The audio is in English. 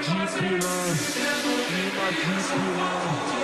Jeep pillar, me my Jeep pillar.